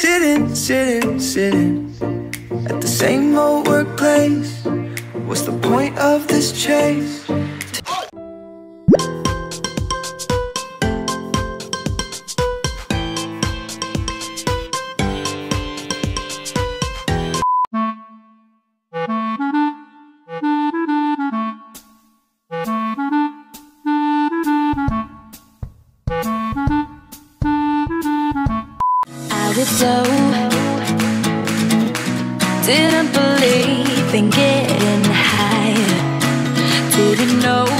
sitting, sitting sitting at the same old workplace. What's the point of this chase? Didn't believe in getting high. Didn't know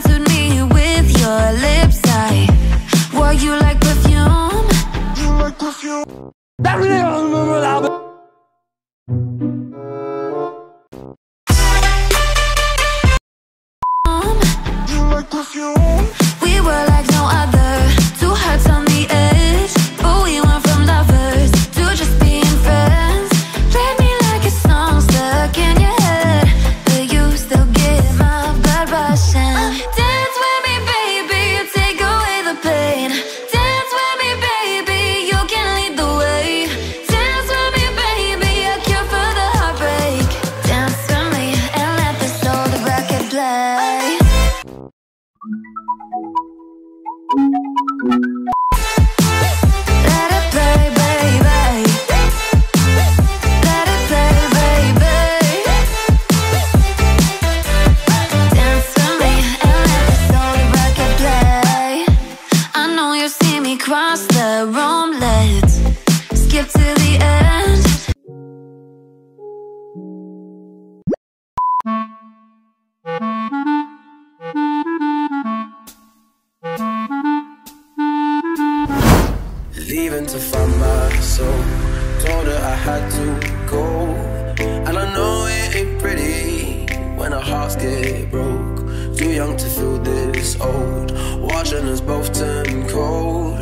Tattooed me with your lips. I wore you like perfume. We Leaving to find my soul. Told her I had to go. And I know it ain't pretty when our hearts get broke. Too young to feel this old. Watching us both turn cold.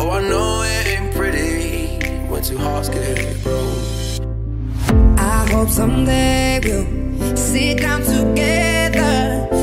Oh, I know it ain't pretty when two hearts get broke. I hope someday we'll sit down together